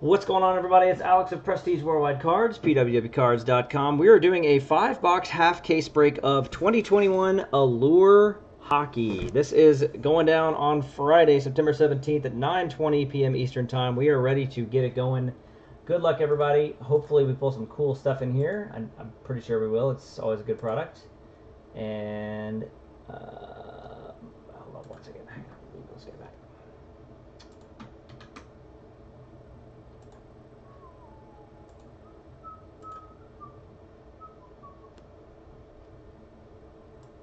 What's going on, everybody? It's Alex of Prestige Worldwide Cards, pwwcards.com. We are doing a five box half case break of 2021 Allure Hockey. This is going down on Friday, September 17th at 9:20 p.m. Eastern Time. We are ready to get it going. Good luck, everybody. Hopefully, we pull some cool stuff in here. I'm, I'm pretty sure we will. It's always a good product. And uh, hold on one second. Hang on. Let's get back.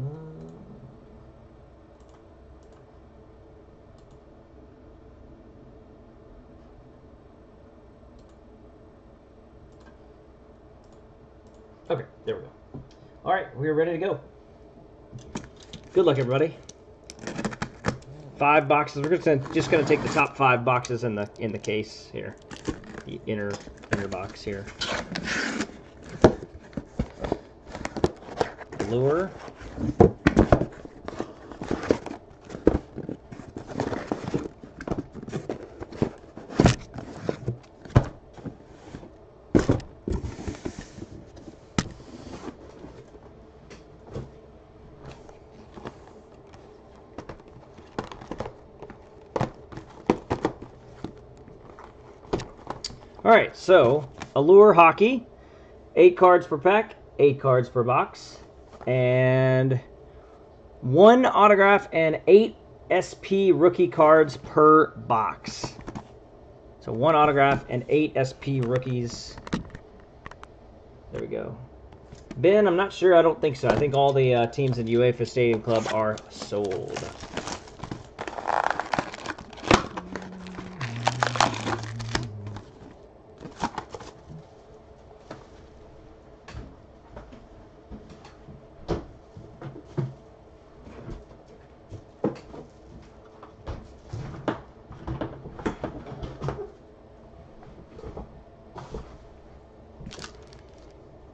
Mm. Okay, there we go. All right, we are ready to go. Good luck, everybody. Five boxes. We're just just gonna take the top five boxes in the in the case here, the inner inner box here. Lure. All right, so Allure Hockey, eight cards per pack, eight cards per box, and one autograph and eight SP rookie cards per box. So one autograph and eight SP rookies. There we go. Ben, I'm not sure. I don't think so. I think all the uh, teams in UEFA Stadium Club are sold.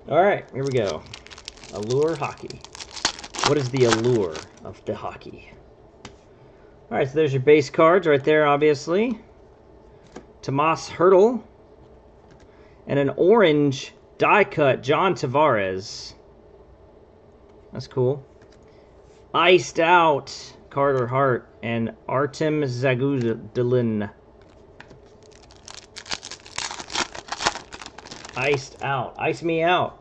All right, here we go. Allure hockey. What is the allure of the hockey? All right, so there's your base cards right there, obviously. Tomas Hertl. And an orange die cut John Tavares. That's cool. Iced out Carter Hart and Artem Zagidulin. Iced out. Ice me out.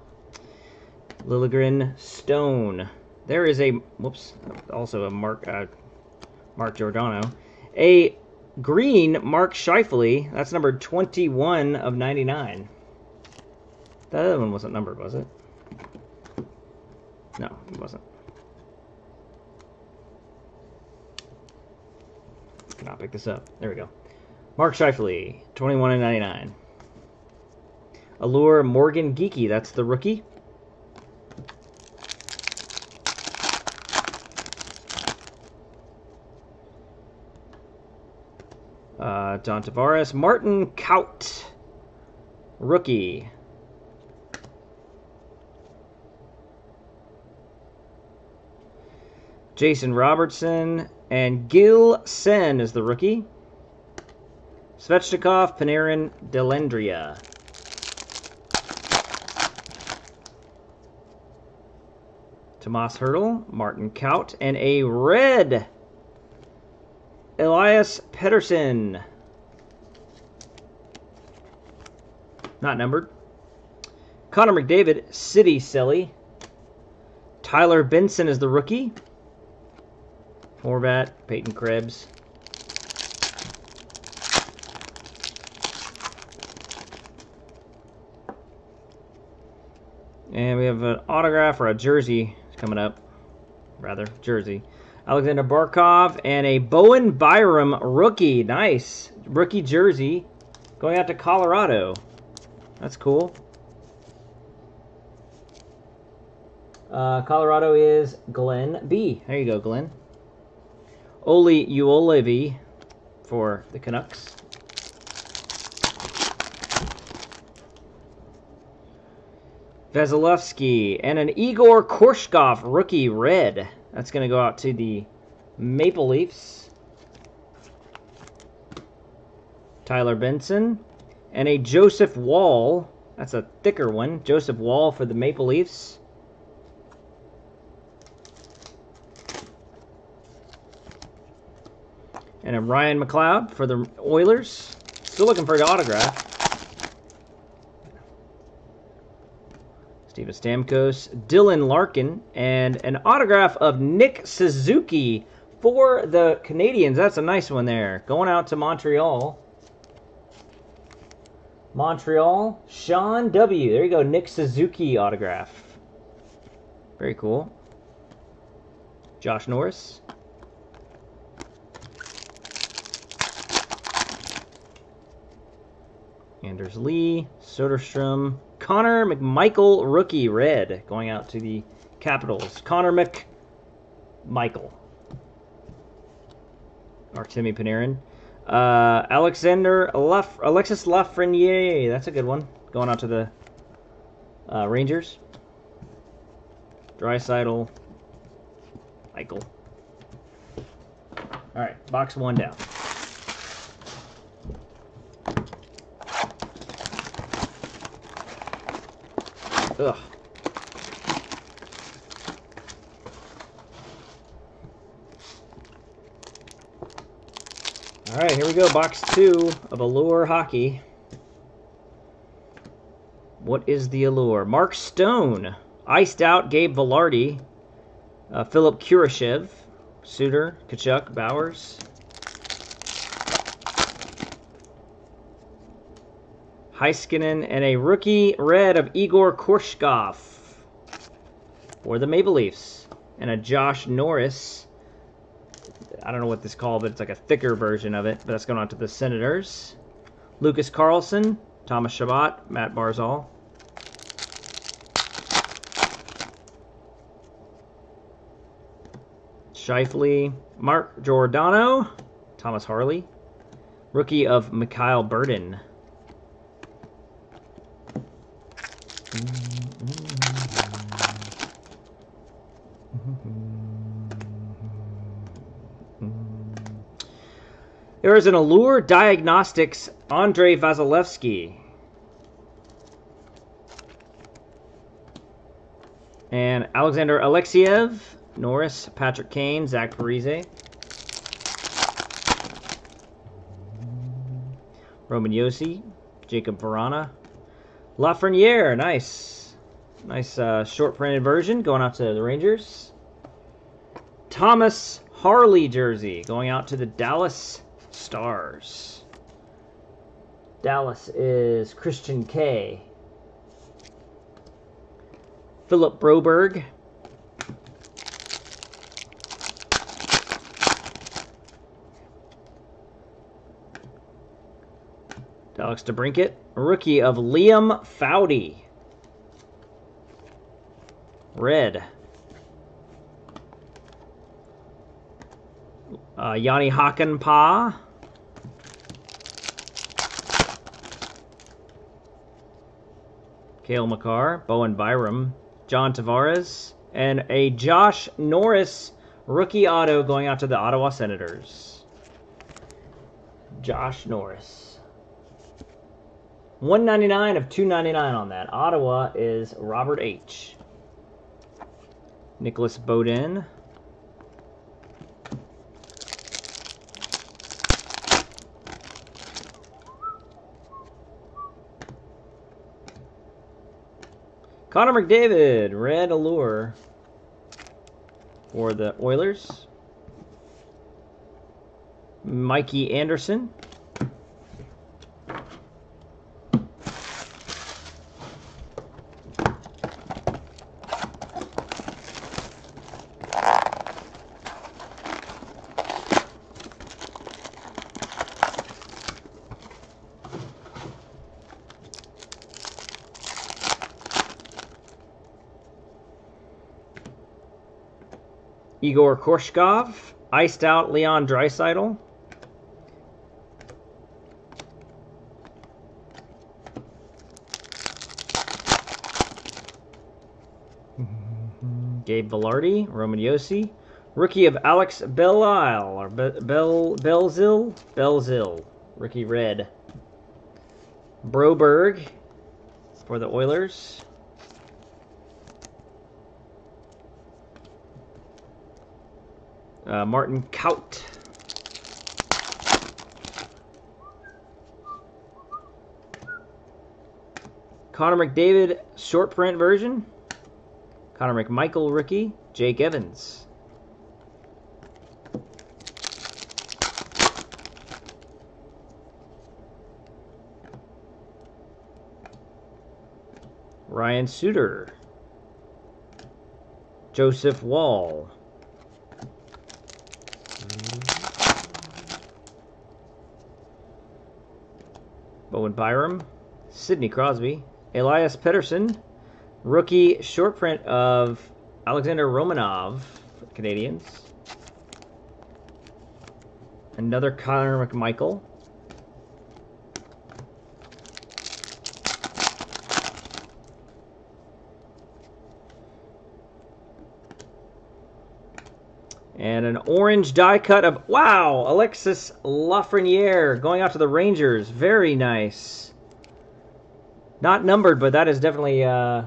Liljegren Stone. There is a whoops, also a Mark uh, Mark Giordano. A green Mark Scheifele. That's number 21 of 99. That other one wasn't numbered, was it? No, it wasn't. Cannot pick this up. There we go. Mark Scheifele, 21 and 99. Allure Morgan Geekie, that's the rookie. Uh, John Tavares. Martin Kaut, rookie. Jason Robertson. And Gilles Senn is the rookie. Svechnikov, Panarin, Dellandrea. Tomas Hertl, Martin Kaut, and a red Elias Pettersson. Not numbered. Connor McDavid, City Silly. Tyler Benson is the rookie. Horvat, Peyton Krebs. And we have an autograph or a jersey coming up, rather, jersey. Alexander Barkov and a Bowen Byram rookie. Nice. Rookie jersey going out to Colorado. That's cool. Uh, Colorado is Glenn B. There you go, Glenn. Olli Juolevi for the Canucks. Vasilevsky, and an Igor Korshkov rookie red. That's going to go out to the Maple Leafs. Tyler Benson. And a Joseph Woll. That's a thicker one. Joseph Woll for the Maple Leafs. And a Ryan McLeod for the Oilers. Still looking for an autograph. Steven Stamkos, Dylan Larkin, and an autograph of Nick Suzuki for the Canadiens. That's a nice one there. Going out to Montreal. Montreal, Sean W. There you go, Nick Suzuki autograph. Very cool. Josh Norris. Anders Lee, Soderstrom, Connor McMichael, rookie red, going out to the Capitals. Connor McMichael. Artemi Panarin. Uh, Alexander Laf- Alexis Lafreniere, that's a good one. Going out to the uh, Rangers. Draisaitl. Michael. All right, box one down. Ugh. All right, here we go. Box two of Allure Hockey. What is the allure? Mark Stone. Iced out Gabe Vilardi. Uh, Philipp Kurashev. Suter. Tkachuk. Bowers. Heiskanen, and a rookie red of Igor Korshkov for the Maple Leafs. And a Josh Norris. I don't know what this is called, but it's like a thicker version of it. But that's going on to the Senators. Lucas Carlsson, Thomas Chabot, Matt Barzal. Scheifele, Mark Giordano, Thomas Harley. Rookie of Mikhail Berdin. There is an Allure Diagnostics Andrei Vasilevsky. And Alexander Alexeyev, Norris, Patrick Kane, Zach Parise. Roman Josi, Jakub Vrana. Lafreniere, nice. Nice uh, short printed version going out to the Rangers. Thomas Harley jersey going out to the Dallas Stars. Dallas is Christian K. Philip Broberg. Alex DeBrincat. Rookie of Liam Foudy. Red. Uh, Jani Hakanpää. Cale Makar, Bowen Byram, John Tavares, and a Josh Norris rookie auto going out to the Ottawa Senators. Josh Norris. 199 of 299 on that. Ottawa is Robert H. Nicholas Bowden. Connor McDavid, red allure for the Oilers. Mikey Anderson. Igor Korshkov, iced out Leon Draisaitl. Mm-hmm. Gabe Vilardi, Roman Josi, rookie of Alex Belisle or Be Bel Belzile, Belzile, rookie red. Broberg for the Oilers. Uh, Martin Kaut. Connor McDavid short print version. Connor McMichael rookie. Jake Evans. Ryan Suter. Joseph Woll. Bowen Byram. Sidney Crosby. Elias Pettersson. Rookie short print of Alexander Romanov Canadiens. Another Connor McMichael. And an orange die cut of, wow, Alexis Lafreniere going out to the Rangers. Very nice. Not numbered, but that is definitely uh,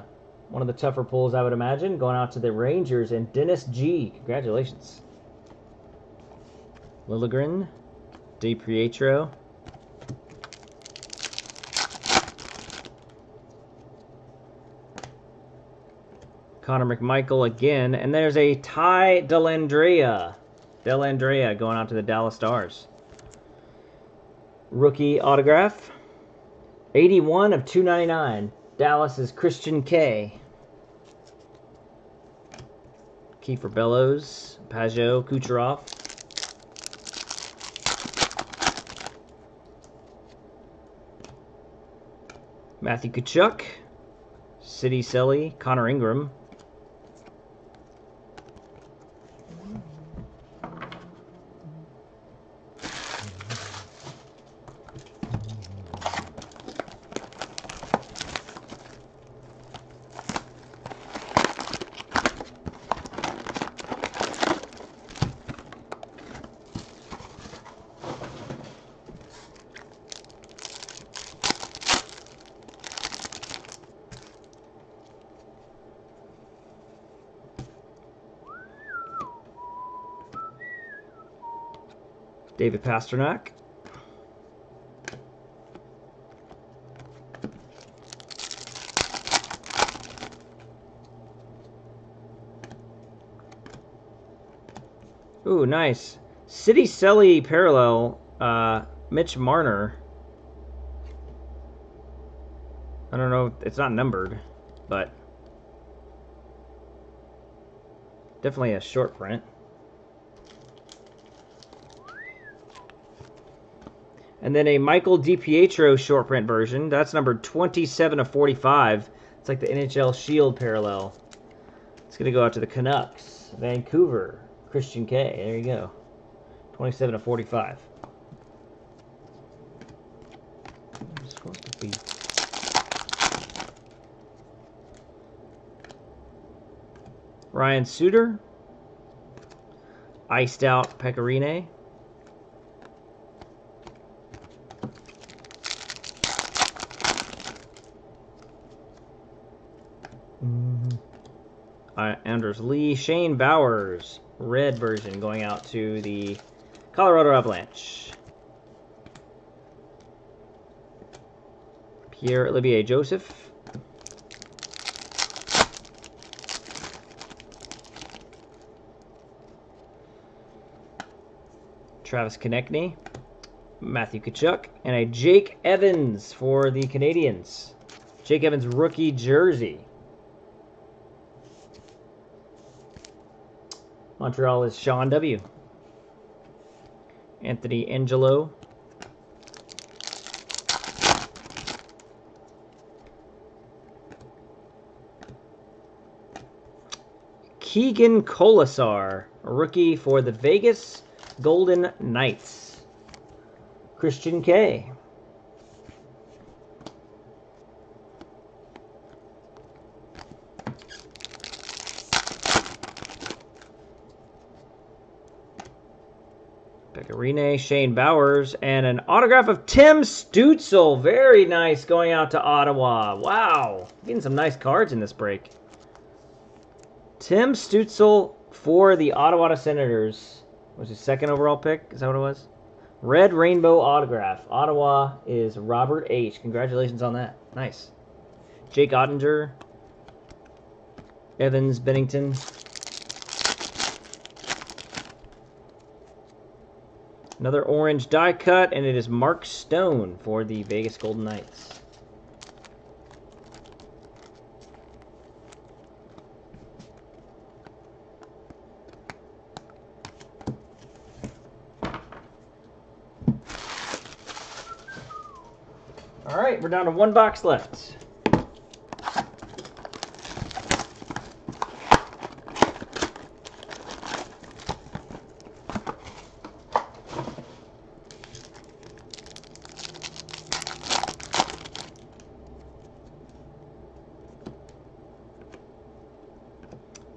one of the tougher pulls, I would imagine. Going out to the Rangers and Dennis G. Congratulations. Liljegren, DiPietro. Connor McMichael again. And there's a Ty Dellandrea. Dellandrea going out to the Dallas Stars. Rookie autograph. 81 of 299. Dallas is Christian K. Kiefer Bellows, Pageau, Kucherov. Matthew Tkachuk, City Selly, Connor Ingram. David Pastrnak. Ooh, nice. City Selly parallel, uh, Mitch Marner. I don't know, it's not numbered, but definitely a short print. And then a Michael DiPietro short print version. That's number 27 of 45. It's like the NHL Shield parallel. It's going to go out to the Canucks. Vancouver. Christian K. There you go. 27 of 45. supposed to be. Ryan Suter. Iced out Pekka Uh, Anders Lee, Shane Bowers, red version going out to the Colorado Avalanche. Pierre Olivier Joseph. Travis Konecny, Matthew Tkachuk, and a Jake Evans for the Canadiens. Jake Evans rookie jersey. Montreal is Sean W. Anthony Angelo. Keegan Kolesar, a rookie for the Vegas Golden Knights. Christian K. Pecorine, Shane Bowers, and an autograph of Tim Stützle. Very nice going out to Ottawa. Wow. Getting some nice cards in this break. Tim Stützle for the Ottawa Senators. Was his second overall pick? Is that what it was? Red Rainbow autograph. Ottawa is Robert H. Congratulations on that. Nice. Jake Oettinger. Evans Binnington. Another orange die cut, and it is Mark Stone for the Vegas Golden Knights. All right, we're down to one box left.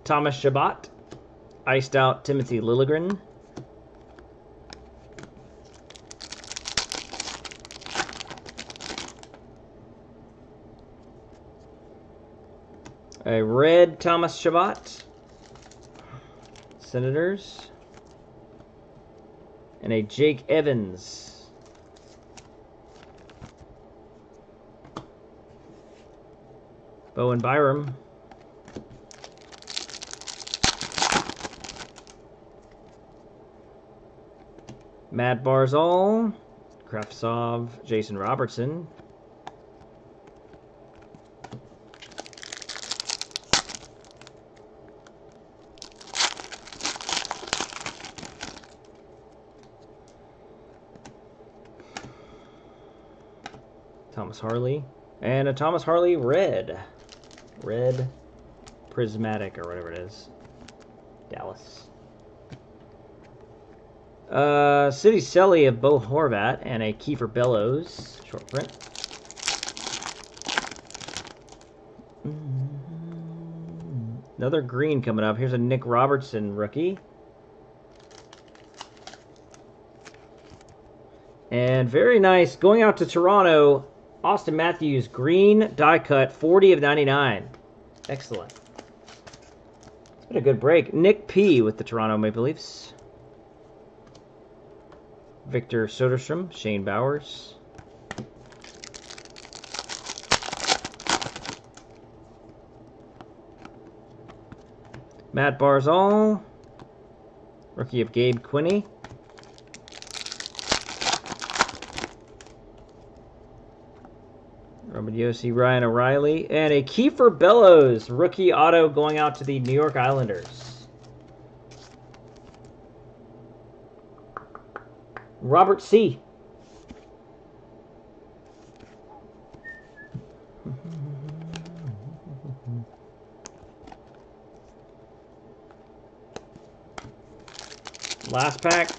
Thomas Chabot, iced out Timothy Liljegren. A red Thomas Chabot. Senators. And a Jake Evans. Bowen Byram. Matt Barzal, Kravtsov, Jason Robertson. Thomas Harley. And a Thomas Harley red. Red prismatic or whatever it is. Dallas. Uh, City Selly of Bo Horvat and a Kiefer Bellows short print. Another green coming up. Here's a Nick Robertson rookie. And very nice. Going out to Toronto, Auston Matthews, green die cut, 40 of 99. Excellent. It's been a good break. Nick P with the Toronto Maple Leafs. Victor Soderstrom, Shane Bowers. Matt Barzal, rookie of Gabe Quinney. Roman Josi, Ryan O'Reilly, and a Kiefer Bellows rookie auto going out to the New York Islanders. Robert C. Last pack.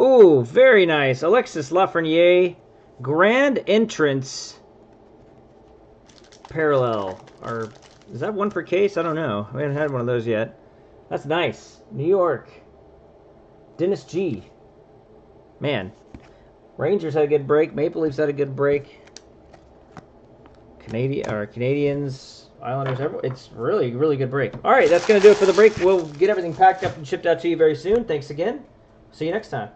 Ooh, very nice. Alexis Lafreniere, grand entrance parallel. Or is that one for case? I don't know. We haven't had one of those yet. That's nice. New York. Dennis G. Man. Rangers had a good break. Maple Leafs had a good break. Canadian or Canadians, Islanders. It's really, really good break. All right, that's going to do it for the break. We'll get everything packed up and shipped out to you very soon. Thanks again. See you next time.